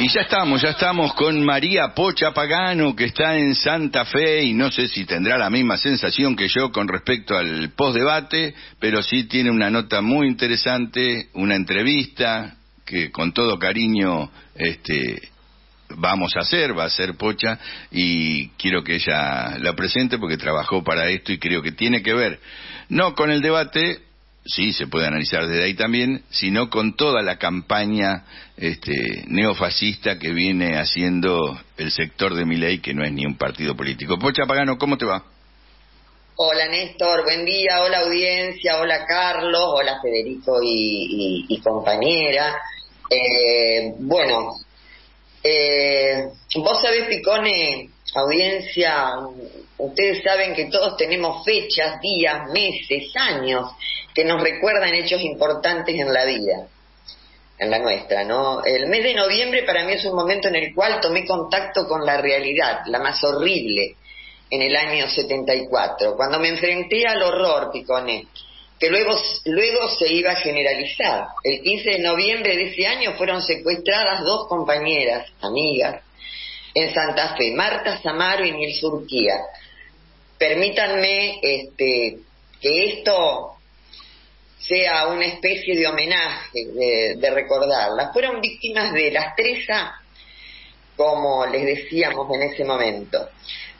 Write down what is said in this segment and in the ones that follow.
Y ya estamos, ya estamos con María Pocha Pagano, que está en Santa Fe y no sé si tendrá la misma sensación que yo con respecto al postdebate, pero sí tiene una nota muy interesante, una entrevista que con todo cariño este, vamos a hacer, va a ser Pocha, y quiero que ella la presente porque trabajó para esto y creo que tiene que ver, no con el debate, sí se puede analizar desde ahí también, sino con toda la campaña este, neofascista que viene haciendo el sector de Miley, que no es ni un partido político. Pocha Pagano, ¿cómo te va? Hola Néstor, buen día, hola audiencia, hola Carlos, hola Federico y, compañera. Eh, bueno, eh, vos sabés, Picone, audiencia, ustedes saben que todos tenemos fechas, días, meses, años que nos recuerdan hechos importantes en la vida, en la nuestra, ¿no? El mes de noviembre para mí es un momento en el cual tomé contacto con la realidad, la más horrible, en el año 74, cuando me enfrenté al horror, Picone, que luego, luego se iba a generalizar. El 15 de noviembre de ese año fueron secuestradas dos compañeras, amigas, en Santa Fe, Marta Samaro y Nil Surquía. Permítanme este, que esto sea una especie de homenaje, de, de recordarlas. Fueron víctimas de la estresa, como les decíamos en ese momento,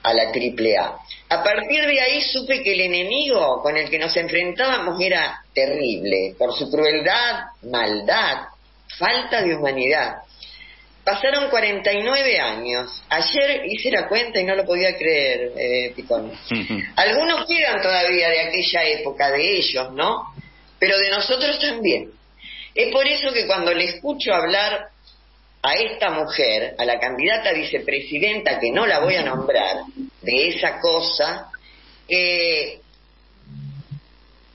a la triple A. A partir de ahí supe que el enemigo con el que nos enfrentábamos era terrible, por su crueldad, maldad, falta de humanidad. Pasaron 49 años. Ayer hice la cuenta y no lo podía creer, eh, Picón. Algunos quedan todavía de aquella época, de ellos, ¿no? pero de nosotros también. Es por eso que cuando le escucho hablar a esta mujer, a la candidata vicepresidenta, que no la voy a nombrar, de esa cosa, eh,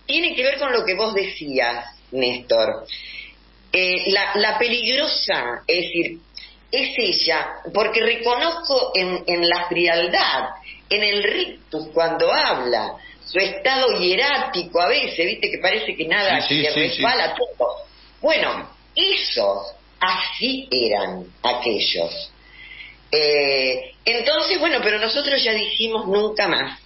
tiene que ver con lo que vos decías, Néstor. Eh, la, peligrosa, es decir, es ella, porque reconozco en, en la frialdad, en el rictus cuando habla, su estado hierático a veces, viste que parece que nada sí, resbala todo. Bueno, esos así eran aquellos. Eh, entonces, bueno, pero nosotros ya dijimos nunca más.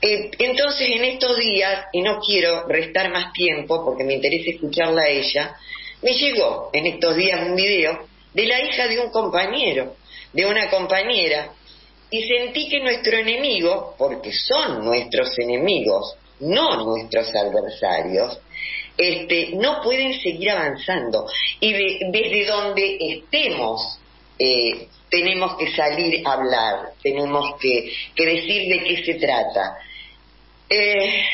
Eh, entonces, en estos días, y no quiero restar más tiempo porque me interesa escucharla a ella, me llegó en estos días un video de la hija de un compañero, de una compañera, y sentí que nuestro enemigo, porque son nuestros enemigos, no nuestros adversarios, este, no pueden seguir avanzando. Y desde donde estemos, eh, tenemos que salir a hablar, tenemos que, decir de qué se trata. Eh,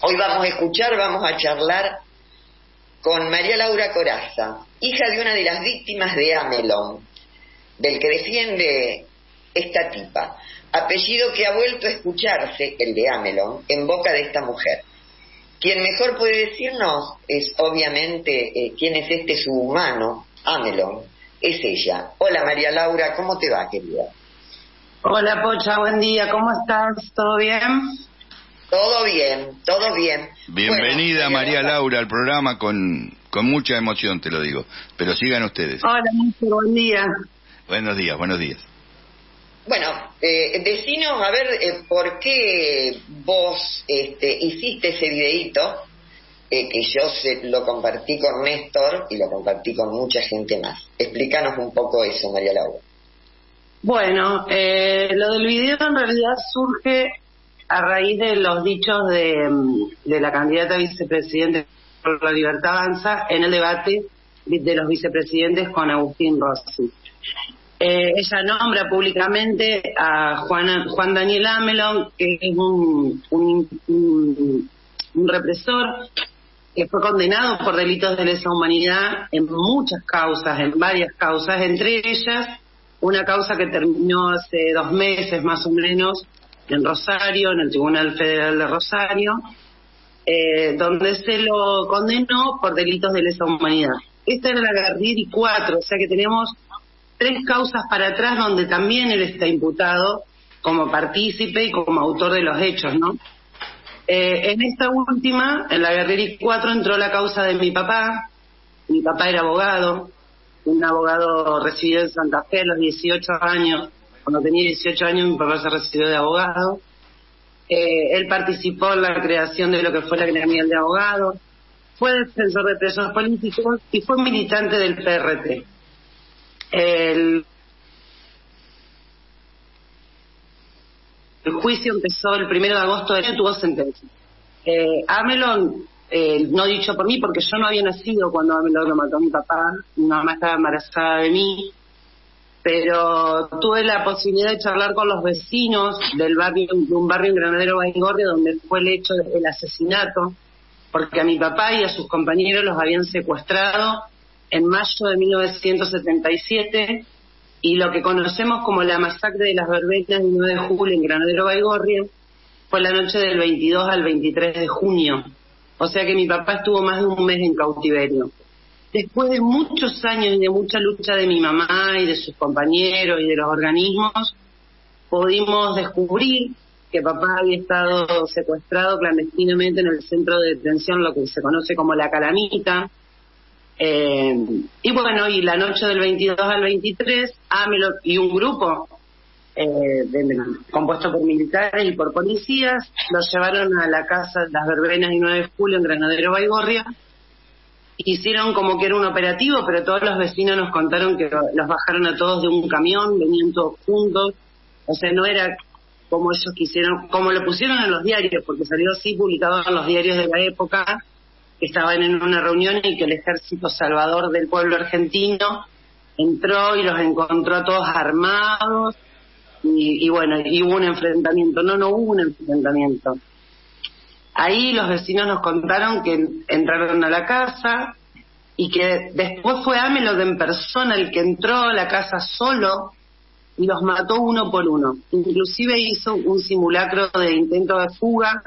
hoy vamos a escuchar, vamos a charlar con María Laura Coraza, hija de una de las víctimas de Amelón, del que defiende esta tipa, apellido que ha vuelto a escucharse, el de Amelon, en boca de esta mujer. Quien mejor puede decirnos es obviamente eh, quién es este su humano, Amelon, es ella. Hola María Laura, ¿cómo te va, querida? Hola Pocha, buen día, ¿cómo estás? ¿Todo bien? Todo bien, todo bien. Bienvenida María Laura al programa con, con mucha emoción, te lo digo. Pero sigan ustedes. Hola, buen día. Buenos días, buenos días. Bueno, eh, decinos a ver eh, por qué vos este, hiciste ese videíto, eh, que yo se, lo compartí con Néstor y lo compartí con mucha gente más. Explícanos un poco eso, María Laura. Bueno, eh, lo del video en realidad surge a raíz de los dichos de, mm, la candidata vicepresidente por la Libertad Avanza en el debate de los vicepresidentes con Agustín Rossi. Eh, ella nombra públicamente a Juan, Juan Daniel Amelon, que es un, un, represor que fue condenado por delitos de lesa humanidad en muchas causas, en varias causas, entre ellas una causa que terminó hace dos meses más o menos en Rosario, en el Tribunal Federal de Rosario, eh, donde se lo condenó por delitos de lesa humanidad. Esta era la Garrieri 4, o sea que tenemos tres causas para atrás donde también él está imputado como partícipe y como autor de los hechos, ¿no? Eh, en esta última, en la Guerreri 4, entró la causa de mi papá. Mi papá era abogado. un abogado recibido en Santa Fe a los 18 años. Cuando tenía 18 años mi papá se recibió de abogado. Eh, él participó en la creación de lo que fue la gremial de Abogados, fue defensor de presos políticos y fue militante del PRT. El, juicio empezó el primero de agosto de tuvo sentencia. Eh, Amelon, eh, no dicho por mí, porque yo no había nacido cuando Amelon lo mató a mi papá, mi mamá estaba embarazada de mí, pero tuve la posibilidad de charlar con los vecinos del barrio, de un barrio en Granadero Baigorria donde fue el hecho del asesinato, porque a mi papá y a sus compañeros los habían secuestrado en mayo de 1977 y lo que conocemos como la masacre de las verbenas del 9 de julio en Granadero Baigorria fue la noche del 22 al 23 de junio. O sea que mi papá estuvo más de un mes en cautiverio. Después de muchos años y de mucha lucha de mi mamá y de sus compañeros y de los organismos, pudimos descubrir que papá había estado secuestrado clandestinamente en el centro de detención, lo que se conoce como la Calamita. Eh, y bueno, y la noche del 22 al 23, Amelo y un grupo eh, compuesto por militares y por policías los llevaron a la casa de las verbenas y 9 de julio en Granadero Baigorria. Hicieron como que era un operativo, pero todos los vecinos nos contaron que los bajaron a todos de un camión, venían todos juntos. O sea, no era como ellos quisieron, como lo pusieron en los diarios, porque salió así publicado en los diarios de la época, que estaban en una reunión y que el ejército salvador del pueblo argentino entró y los encontró a todos armados y, bueno, y hubo un enfrentamiento. No, no hubo un enfrentamiento. Ahí los vecinos nos contaron que entraron a la casa y que después fue Amelot en persona el que entró a la casa solo y los mató uno por uno. Inclusive hizo un simulacro de intento de fuga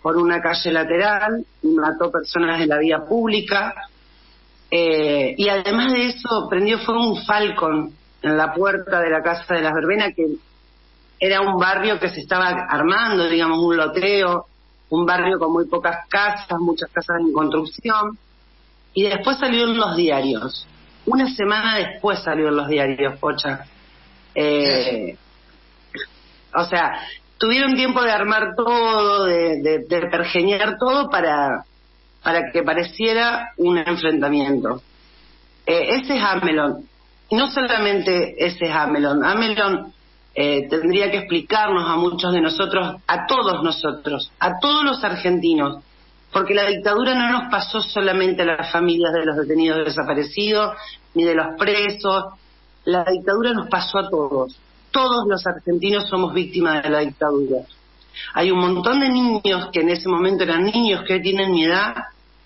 por una calle lateral y mató personas en la vía pública. Eh, y además de eso, prendió fuego un Falcon en la puerta de la casa de las verbenas, que era un barrio que se estaba armando, digamos, un loteo, un barrio con muy pocas casas, muchas casas en construcción. Y después salieron los diarios. Una semana después salieron los diarios, Pocha. Eh, o sea, tuvieron tiempo de armar todo, de, de, pergeñar todo para, para que pareciera un enfrentamiento. Eh, ese es Amelon. No solamente ese es Amelon. Amelon eh, tendría que explicarnos a muchos de nosotros, a todos nosotros, a todos los argentinos, porque la dictadura no nos pasó solamente a las familias de los detenidos desaparecidos, ni de los presos, la dictadura nos pasó a todos. Todos los argentinos somos víctimas de la dictadura. Hay un montón de niños que en ese momento eran niños que hoy tienen mi edad,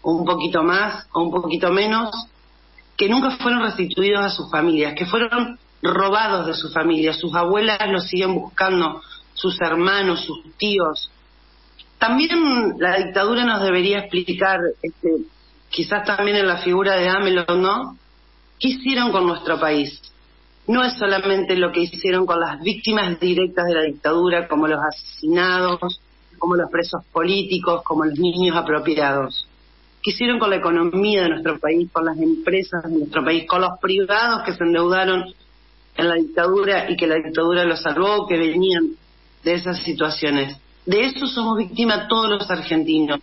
un poquito más, o un poquito menos, que nunca fueron restituidos a sus familias, que fueron robados de sus familias. Sus abuelas los siguen buscando, sus hermanos, sus tíos. También la dictadura nos debería explicar, este, quizás también en la figura de Amelon, ¿no? ¿Qué hicieron con nuestro país? no es solamente lo que hicieron con las víctimas directas de la dictadura, como los asesinados, como los presos políticos, como los niños apropiados. ¿Qué hicieron con la economía de nuestro país, con las empresas de nuestro país, con los privados que se endeudaron en la dictadura y que la dictadura los salvó, que venían de esas situaciones? De eso somos víctimas todos los argentinos,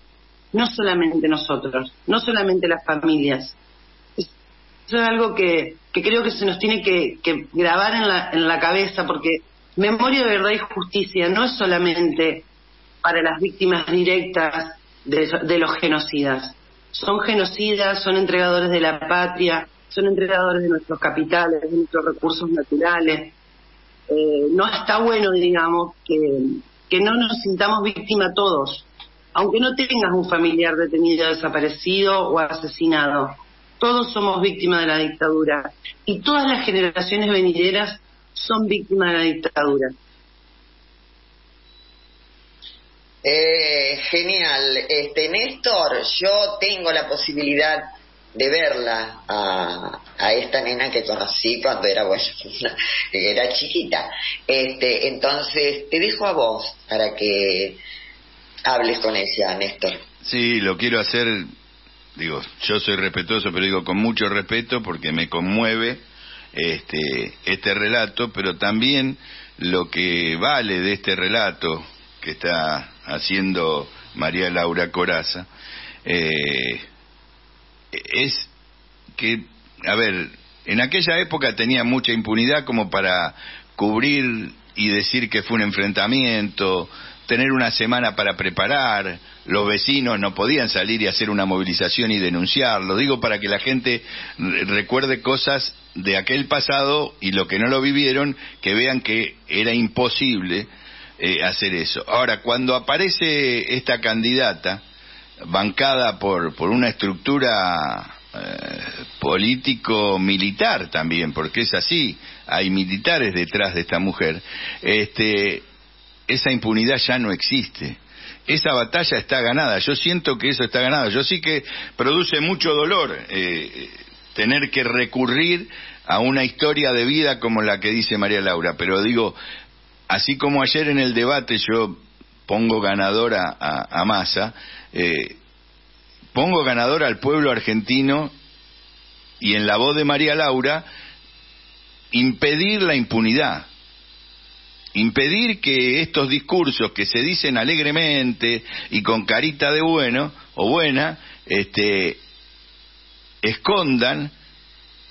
no solamente nosotros, no solamente las familias. Eso es algo que, creo que se nos tiene que, grabar en la, en la cabeza, porque memoria de verdad y justicia no es solamente para las víctimas directas de, los genocidas. Son genocidas, son entregadores de la patria, son entregadores de nuestros capitales, de nuestros recursos naturales. Eh, no está bueno, digamos, que, que no nos sintamos víctimas todos, aunque no tengas un familiar detenido, desaparecido o asesinado todos somos víctimas de la dictadura y todas las generaciones venideras son víctimas de la dictadura. Eh, genial. Este, Néstor, yo tengo la posibilidad de verla a, a, esta nena que conocí cuando era bueno, era chiquita. Este, entonces te dejo a vos para que hables con ella, Néstor. Sí, lo quiero hacer digo, yo soy respetuoso, pero digo con mucho respeto porque me conmueve este, este relato, pero también lo que vale de este relato que está haciendo María Laura Coraza eh, es que, a ver, en aquella época tenía mucha impunidad como para cubrir y decir que fue un enfrentamiento, tener una semana para preparar, los vecinos no podían salir y hacer una movilización y denunciarlo. Digo para que la gente recuerde cosas de aquel pasado y lo que no lo vivieron, que vean que era imposible eh, hacer eso. Ahora, cuando aparece esta candidata, bancada por, por una estructura eh, político-militar también, porque es así, hay militares detrás de esta mujer, este, esa impunidad ya no existe. Esa batalla está ganada, yo siento que eso está ganado, yo sí que produce mucho dolor eh, tener que recurrir a una historia de vida como la que dice María Laura, pero digo, así como ayer en el debate yo pongo ganadora a, a Massa, eh, pongo ganador al pueblo argentino y en la voz de María Laura impedir la impunidad. Impedir que estos discursos que se dicen alegremente y con carita de bueno o buena, este, escondan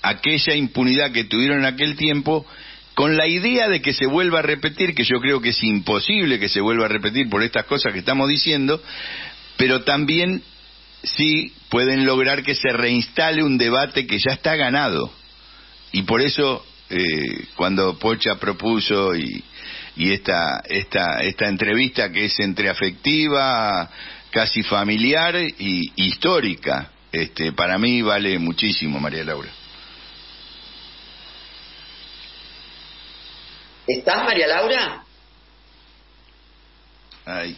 aquella impunidad que tuvieron en aquel tiempo con la idea de que se vuelva a repetir, que yo creo que es imposible que se vuelva a repetir por estas cosas que estamos diciendo, pero también sí pueden lograr que se reinstale un debate que ya está ganado. Y por eso, eh, cuando Pocha propuso y, y esta, esta, esta entrevista que es entre afectiva, casi familiar y histórica. Este, para mí vale muchísimo, María Laura. ¿Estás, María Laura? Ay.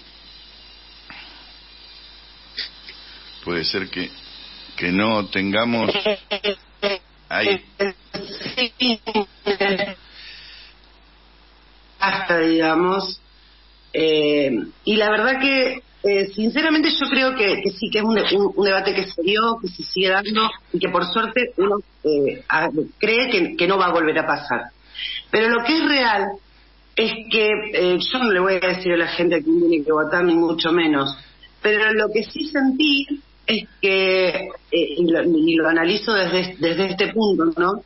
Puede ser que, que no tengamos... Ahí hasta, digamos. Eh, y la verdad que, eh, sinceramente, yo creo que, sí, que es un, debate que se dio, que se sigue dando y que por suerte uno eh, cree que, no va a volver a pasar. Pero lo que es real es que yo no le voy a decir a la gente a quién tiene que votar, ni mucho menos. Pero lo que sí sentí es que, y lo, y, lo, analizo desde, desde este punto, ¿no?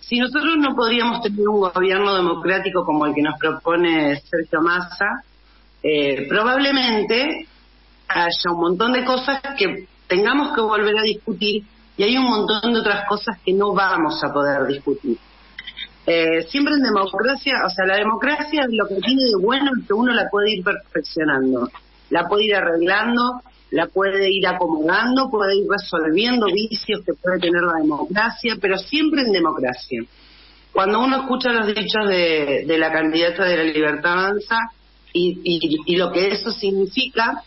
Si nosotros no podríamos tener un gobierno democrático como el que nos propone Sergio Massa, eh, probablemente haya un montón de cosas que tengamos que volver a discutir y hay un montón de otras cosas que no vamos a poder discutir. Eh, siempre en democracia, o sea, la democracia lo que tiene de bueno es que uno la puede ir perfeccionando, la puede ir arreglando, la puede ir acomodando, puede ir resolviendo vicios que puede tener la democracia, pero siempre en democracia. Cuando uno escucha los dichos de, la candidata de la libertad avanza y, lo que eso significa,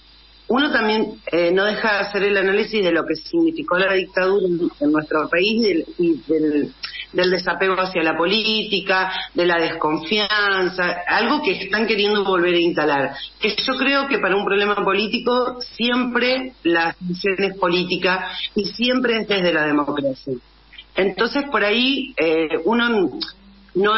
uno también eh, no deja de hacer el análisis de lo que significó la dictadura en, nuestro país del, del desapego hacia la política, de la desconfianza, algo que están queriendo volver a instalar. Que yo creo que para un problema político siempre la solución es política y siempre es desde la democracia. Entonces por ahí eh, uno no,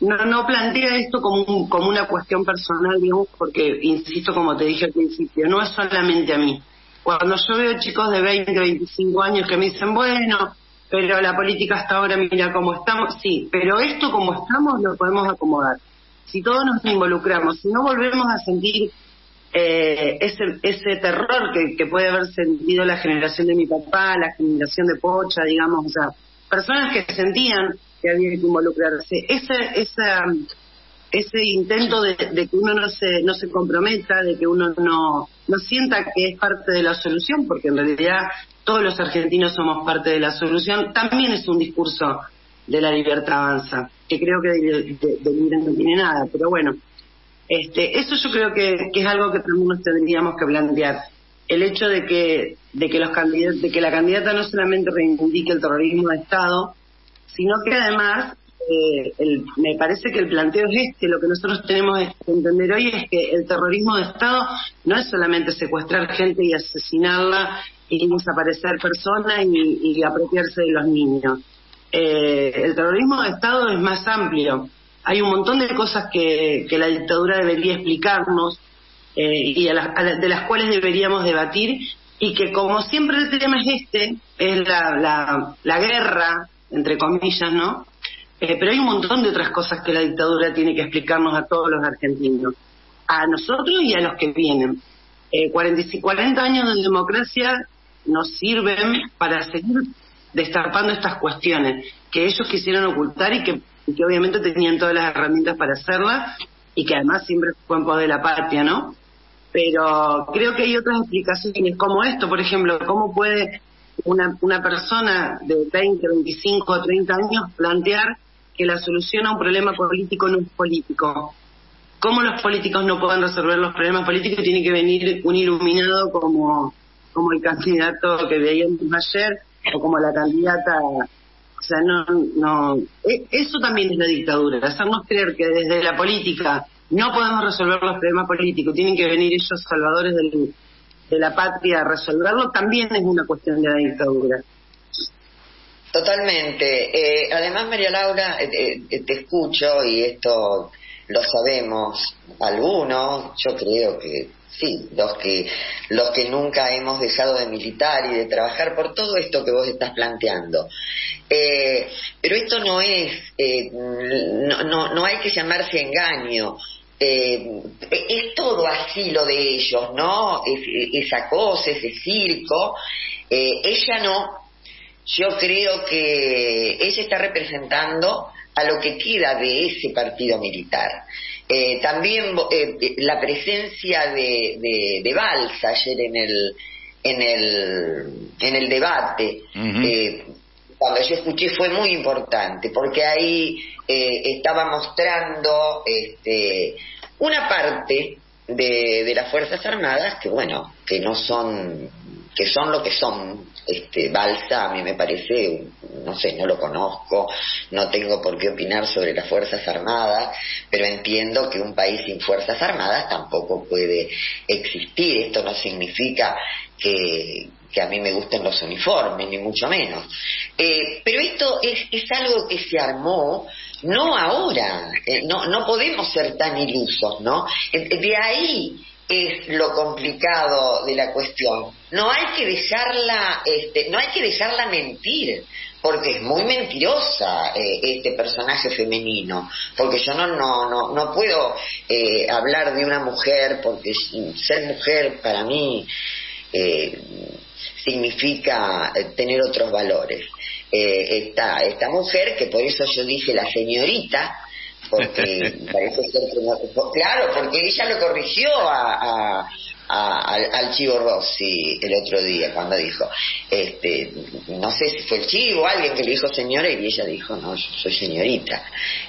no, no, plantea esto como, como una cuestión personal, digamos, porque, insisto, como te dije al principio, no es solamente a mí. Cuando yo veo chicos de 20, 25 años que me dicen, bueno, pero la política hasta ahora mira cómo estamos, sí, pero esto como estamos lo podemos acomodar. Si todos nos involucramos, si no volvemos a sentir eh, ese, ese terror que, que puede haber sentido la generación de mi papá, la generación de Pocha, digamos, o sea, personas que sentían que había que involucrarse, esa, esa, ese intento de, de, que uno no se, no se comprometa, de que uno no, no sienta que es parte de la solución, porque en realidad todos los argentinos somos parte de la solución, también es un discurso de la libertad avanza, que creo que de, de, no tiene nada, pero bueno, este, eso yo creo que, es algo que también nos tendríamos que plantear. El hecho de que, de que los de que la candidata no solamente reivindique el terrorismo de Estado, sino que además eh, me parece que el planteo es este, lo que nosotros tenemos que entender hoy es que el terrorismo de Estado no es solamente secuestrar gente y asesinarla y desaparecer personas y, apropiarse de los niños. Eh, el terrorismo de Estado es más amplio. Hay un montón de cosas que, la dictadura debería explicarnos eh, y de las cuales deberíamos debatir y que como siempre el tema es este, es la, la, guerra, entre comillas, ¿no? Eh, pero hay un montón de otras cosas que la dictadura tiene que explicarnos a todos los argentinos, a nosotros y a los que vienen. Eh, 40, 40 años de democracia nos sirven para seguir destapando estas cuestiones que ellos quisieron ocultar y que, que obviamente tenían todas las herramientas para hacerlas y que además siempre fue en pos de la patria, ¿no? Pero creo que hay otras explicaciones como esto, por ejemplo, cómo puede una, una persona de 20, 25 o 30 años plantear que la solución a un problema político no es político. ¿Cómo los políticos no pueden resolver los problemas políticos? Tiene que venir un iluminado como como el candidato que veíamos ayer o como la candidata o sea no no e, eso también es la dictadura hacernos creer que desde la política no podemos resolver los problemas políticos tienen que venir ellos salvadores de la patria resolverlo también es una cuestión de la dictadura Totalmente. Eh, además, María Laura, eh, eh, te escucho y esto lo sabemos algunos, yo creo que sí, los que, los que nunca hemos dejado de militar y de trabajar por todo esto que vos estás planteando. Eh, pero esto no es, eh, no, no, no, hay que llamarse engaño. Eh, es todo así lo de ellos, ¿no? esa cosa, ese circo. ella no. Yo creo que ella está representando a lo que queda de ese partido militar. Eh, también eh, la presencia de, de, de, Balsa ayer en el, en el, en el debate, eh, cuando yo escuché fue muy importante, porque ahí estaba mostrando este, una parte de, de las Fuerzas Armadas que, bueno, que no son que son lo que son. Este, Balsa a mí me parece, no sé, no lo conozco, no tengo por qué opinar sobre las Fuerzas Armadas, pero entiendo que un país sin Fuerzas Armadas tampoco puede existir. Esto no significa que, que a mí me gusten los uniformes, ni mucho menos. Eh, pero esto es, es algo que se armó no ahora, eh, no, no podemos ser tan ilusos, ¿no? Eh, de ahí es lo complicado de la cuestión. No hay que dejarla, este, no hay que dejarla mentir, porque es muy mentirosa eh, este personaje femenino, porque yo no no no, no puedo eh, hablar de una mujer, porque ser mujer para mí eh, significa tener otros valores. esta esta mujer que por eso yo dije la señorita porque parece ser que claro, porque ella lo corrigió a, al, Chivo Rossi el otro día cuando dijo, este, no sé si fue el Chivo o alguien que le dijo señora y ella dijo, no, yo soy señorita.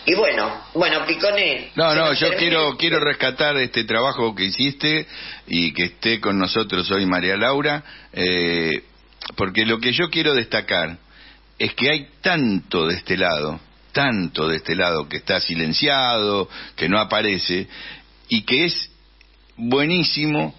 Y bueno, bueno, Picone. No, no, yo quiero, quiero rescatar este trabajo que hiciste y que esté con nosotros hoy María Laura, eh, porque lo que yo quiero destacar es que hay tanto de este lado tanto de este lado que está silenciado, que no aparece, y que es buenísimo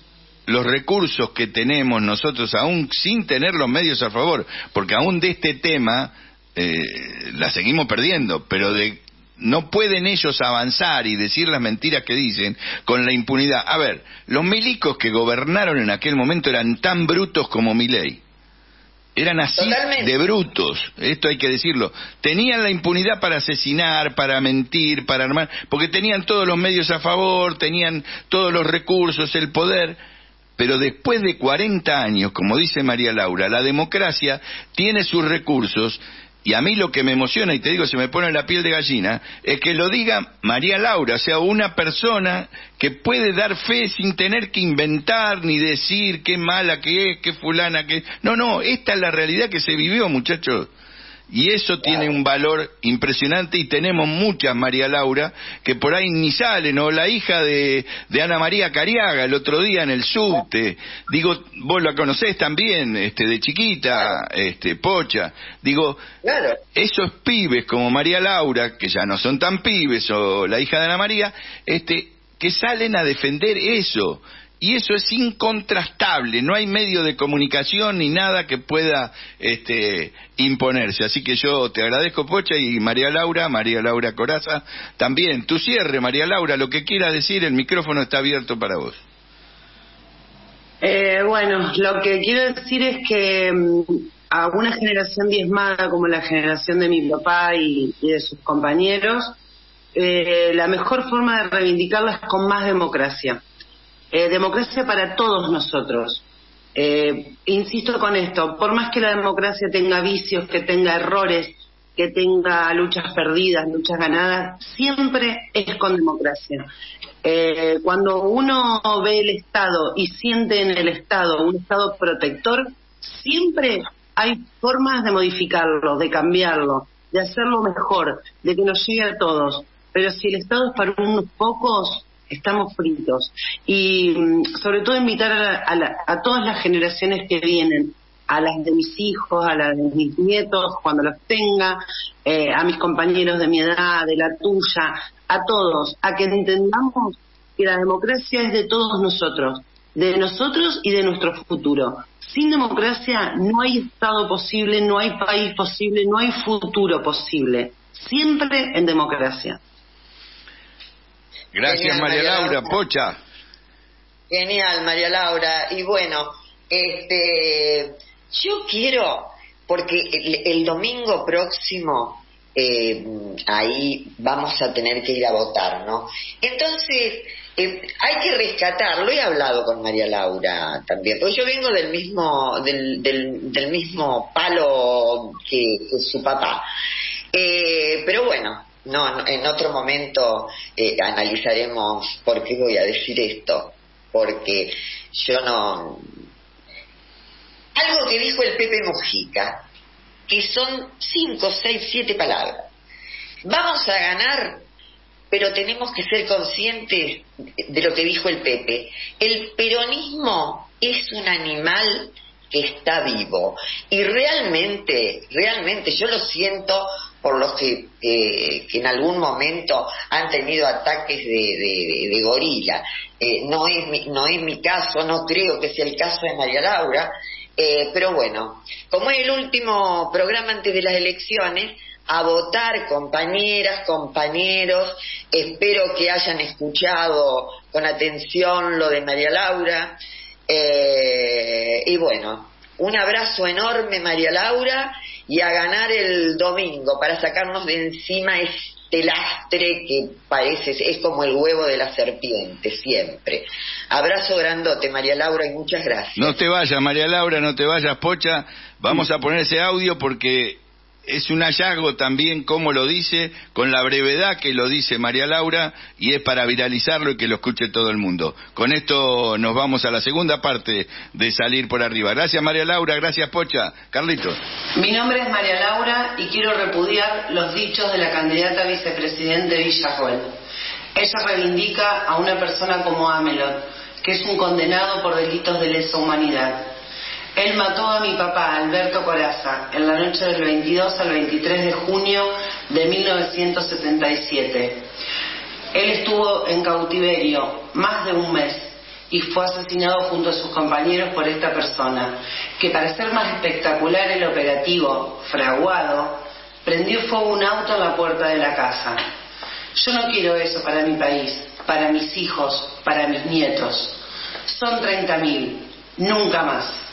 los recursos que tenemos nosotros, aún sin tener los medios a favor, porque aún de este tema eh, la seguimos perdiendo, pero de no pueden ellos avanzar y decir las mentiras que dicen con la impunidad. A ver, los milicos que gobernaron en aquel momento eran tan brutos como Milei. Eran así de brutos, esto hay que decirlo. Tenían la impunidad para asesinar, para mentir, para armar, porque tenían todos los medios a favor, tenían todos los recursos, el poder. Pero después de 40 años, como dice María Laura, la democracia tiene sus recursos y a mí lo que me emociona, y te digo, se me pone la piel de gallina, es que lo diga María Laura, o sea, una persona que puede dar fe sin tener que inventar ni decir qué mala que es, qué fulana que es. No, no, esta es la realidad que se vivió, muchachos. Y eso tiene un valor impresionante y tenemos muchas María Laura que por ahí ni salen, o la hija de, de Ana María Cariaga el otro día en el subte, digo, vos la conocés también, este, de chiquita, este, Pocha, digo, esos pibes como María Laura, que ya no son tan pibes, o la hija de Ana María, este, que salen a defender eso, y eso es incontrastable, no hay medio de comunicación ni nada que pueda este, imponerse. Así que yo te agradezco, Pocha, y María Laura, María Laura Coraza, también. Tu cierre, María Laura, lo que quiera decir, el micrófono está abierto para vos. Eh, bueno, lo que quiero decir es que mm, a una generación diezmada como la generación de mi papá y, de sus compañeros, eh, la mejor forma de reivindicarla es con más democracia. Eh, democracia para todos nosotros. insisto con esto, por más que la democracia tenga vicios, que tenga errores, que tenga luchas perdidas, luchas ganadas, siempre es con democracia. Eh, cuando uno ve el Estado y siente en el Estado un Estado protector, siempre hay formas de modificarlo, de cambiarlo, de hacerlo mejor, de que nos llegue a todos. Pero si el Estado es para unos pocos, estamos fritos. Y mm, sobre todo invitar a, todas las generaciones que vienen, a las de mis hijos, a las de mis nietos, cuando los tenga, eh, a mis compañeros de mi edad, de la tuya, a todos, a que entendamos que la democracia es de todos nosotros, de nosotros y de nuestro futuro. Sin democracia no hay Estado posible, no hay país posible, no hay futuro posible. Siempre en democracia. Gracias María, Laura. Pocha. Genial María Laura. Y bueno, este, yo quiero, porque el domingo próximo eh, ahí vamos a tener que ir a votar, ¿no? Entonces, eh, hay que rescatarlo, he hablado con María Laura también, porque yo vengo del mismo, del, del, mismo palo que, su papá. Eh, pero bueno, no, en otro momento analizaremos por qué voy a decir esto, porque yo no... Algo que dijo el Pepe Mujica, que son cinco, seis, siete palabras. Vamos a ganar, pero tenemos que ser conscientes de lo que dijo el Pepe. El peronismo es un animal que está vivo y realmente, realmente yo lo siento por los que, que en algún momento han tenido ataques de, gorila. Eh, no, es mi, no es mi caso, no creo que sea el caso de María Laura, eh, pero bueno, como es el último programa antes de las elecciones, a votar compañeras, compañeros, espero que hayan escuchado con atención lo de María Laura. Eh, y bueno, un abrazo enorme María Laura y a ganar el domingo para sacarnos de encima este lastre que parece, es como el huevo de la serpiente, siempre. Abrazo grandote, María Laura, y muchas gracias. No te vayas, María Laura, no te vayas, Pocha. Vamos a poner ese audio porque es un hallazgo también, como lo dice, con la brevedad que lo dice María Laura, y es para viralizarlo y que lo escuche todo el mundo. Con esto nos vamos a la segunda parte de Salir por Arriba. Gracias María Laura, gracias Pocha. Carlitos. Mi nombre es María Laura y quiero repudiar los dichos de la candidata vicepresidente Villarroel. Ella reivindica a una persona como Amelot, que es un condenado por delitos de lesa humanidad él mató a mi papá, Alberto Coraza, en la noche del 22 al 23 de junio de 1977. Él estuvo en cautiverio más de un mes y fue asesinado junto a sus compañeros por esta persona, que para ser más espectacular el operativo fraguado, prendió fuego un auto en la puerta de la casa. Yo no quiero eso para mi país, para mis hijos, para mis nietos. Son 30.000, nunca más.